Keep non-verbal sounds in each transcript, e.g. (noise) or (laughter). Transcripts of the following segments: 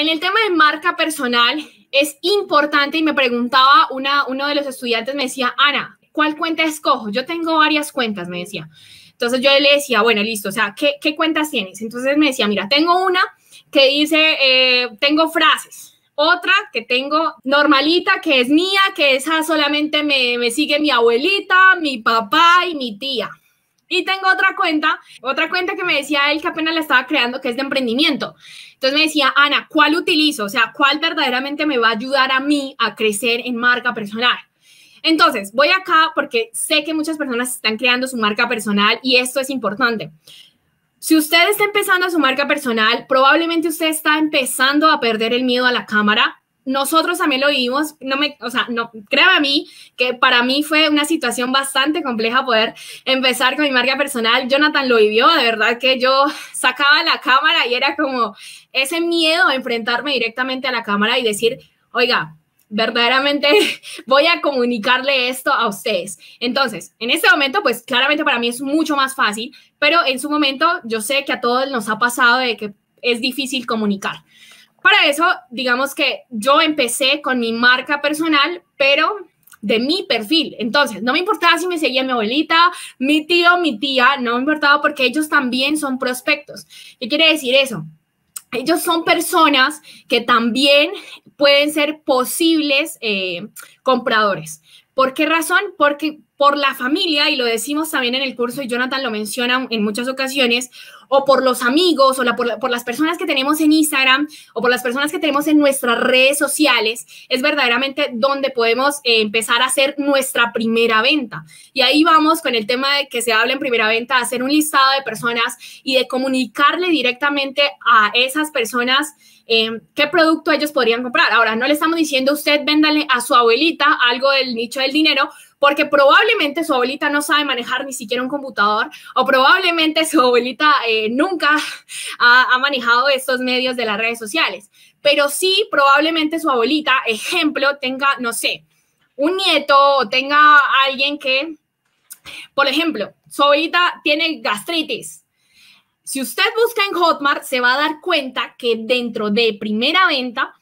En el tema de marca personal es importante y me preguntaba una, uno de los estudiantes, me decía, Ana, ¿cuál cuenta escojo? Yo tengo varias cuentas, me decía. Entonces yo le decía, bueno, listo, o sea, ¿qué, qué cuentas tienes? Entonces me decía, mira, tengo una que dice, eh, tengo frases. Otra que tengo normalita, que es mía, que esa solamente me, me sigue mi abuelita, mi papá y mi tía. Y tengo otra cuenta, otra cuenta que me decía él que apenas la estaba creando, que es de emprendimiento. Entonces me decía, Ana, ¿cuál utilizo? O sea, ¿cuál verdaderamente me va a ayudar a mí a crecer en marca personal? Entonces, voy acá porque sé que muchas personas están creando su marca personal y esto es importante. Si usted está empezando su marca personal, probablemente usted está empezando a perder el miedo a la cámara, nosotros también lo vivimos, no me, o sea, no, créame a mí que para mí fue una situación bastante compleja poder empezar con mi marca personal. Jonathan lo vivió, de verdad que yo sacaba la cámara y era como ese miedo a enfrentarme directamente a la cámara y decir, oiga, verdaderamente (laughs) voy a comunicarle esto a ustedes. Entonces, en este momento, pues claramente para mí es mucho más fácil, pero en su momento yo sé que a todos nos ha pasado de que es difícil comunicar. Para eso, digamos que yo empecé con mi marca personal, pero de mi perfil. Entonces, no me importaba si me seguía mi abuelita, mi tío, mi tía, no me importaba porque ellos también son prospectos. ¿Qué quiere decir eso? Ellos son personas que también pueden ser posibles eh, compradores. ¿Por qué razón? Porque por la familia, y lo decimos también en el curso, y Jonathan lo menciona en muchas ocasiones, o por los amigos, o por, las personas que tenemos en Instagram, o por las personas que tenemos en nuestras redes sociales, es verdaderamente donde podemos eh, empezar a hacer nuestra primera venta. Y ahí vamos con el tema de que se habla en primera venta, hacer un listado de personas y de comunicarle directamente a esas personas eh, qué producto ellos podrían comprar. Ahora, no le estamos diciendo usted véndale a su abuelita algo del nicho del dinero, porque probablemente su abuelita no sabe manejar ni siquiera un computador o probablemente su abuelita eh, nunca ha, manejado estos medios de las redes sociales. Pero sí, probablemente su abuelita, ejemplo, tenga, no sé, un nieto o tenga alguien que, por ejemplo, su abuelita tiene gastritis. Si usted busca en Hotmart, se va a dar cuenta que dentro de primera venta,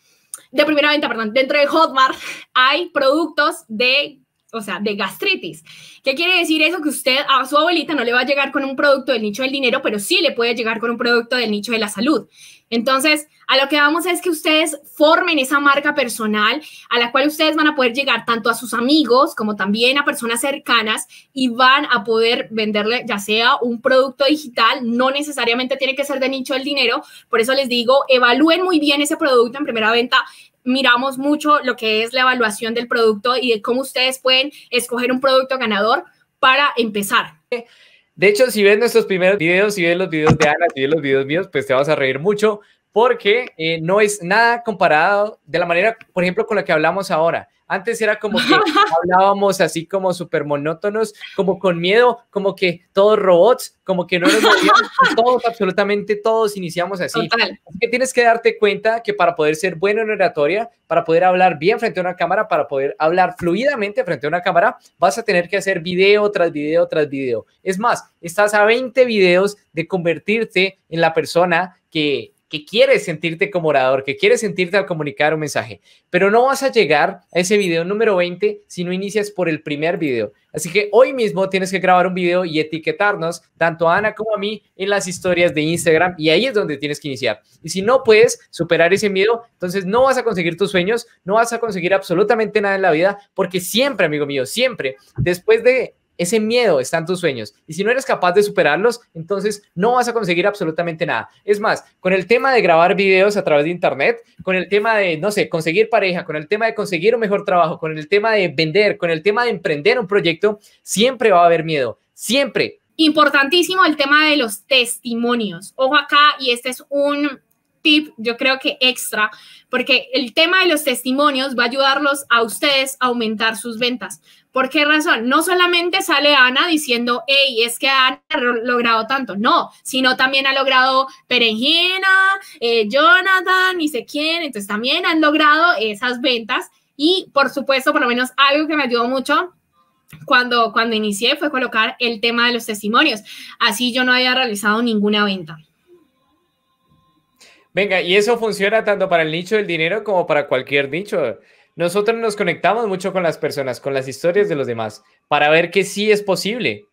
de primera venta, perdón, dentro de Hotmart (laughs) hay productos de o sea, de gastritis. ¿Qué quiere decir eso? Que usted a su abuelita no le va a llegar con un producto del nicho del dinero, pero sí le puede llegar con un producto del nicho de la salud. Entonces, a lo que vamos es que ustedes formen esa marca personal a la cual ustedes van a poder llegar tanto a sus amigos como también a personas cercanas y van a poder venderle ya sea un producto digital, no necesariamente tiene que ser de nicho del dinero, por eso les digo, evalúen muy bien ese producto en primera venta, miramos mucho lo que es la evaluación del producto y de cómo ustedes pueden escoger un producto ganador para empezar. De hecho, si ves nuestros primeros videos, si ves los videos de Ana, si ves los videos míos, pues te vas a reír mucho porque eh, no es nada comparado de la manera, por ejemplo, con la que hablamos ahora. Antes era como que (laughs) hablábamos así como súper monótonos, como con miedo, como que todos robots, como que no nos movíamos, (laughs) todos, absolutamente todos iniciamos así. Así que tienes que darte cuenta que para poder ser bueno en oratoria, para poder hablar bien frente a una cámara, para poder hablar fluidamente frente a una cámara, vas a tener que hacer video tras video tras video. Es más, estás a 20 videos de convertirte en la persona que que quieres sentirte como orador, que quieres sentirte al comunicar un mensaje, pero no vas a llegar a ese video número 20 si no inicias por el primer video. Así que hoy mismo tienes que grabar un video y etiquetarnos, tanto a Ana como a mí, en las historias de Instagram y ahí es donde tienes que iniciar. Y si no puedes superar ese miedo, entonces no vas a conseguir tus sueños, no vas a conseguir absolutamente nada en la vida, porque siempre, amigo mío, siempre, después de ese miedo está en tus sueños. Y si no eres capaz de superarlos, entonces no vas a conseguir absolutamente nada. Es más, con el tema de grabar videos a través de Internet, con el tema de, no sé, conseguir pareja, con el tema de conseguir un mejor trabajo, con el tema de vender, con el tema de emprender un proyecto, siempre va a haber miedo. Siempre. Importantísimo el tema de los testimonios. Ojo acá, y este es un tip, yo creo que extra, porque el tema de los testimonios va a ayudarlos a ustedes a aumentar sus ventas. ¿Por qué razón? No solamente sale Ana diciendo, hey, es que Ana ha logrado tanto, no, sino también ha logrado Perengina, eh, Jonathan, ni sé quién, entonces también han logrado esas ventas y por supuesto, por lo menos algo que me ayudó mucho cuando, cuando inicié fue colocar el tema de los testimonios. Así yo no había realizado ninguna venta. Venga, y eso funciona tanto para el nicho del dinero como para cualquier nicho. Nosotros nos conectamos mucho con las personas, con las historias de los demás, para ver que sí es posible.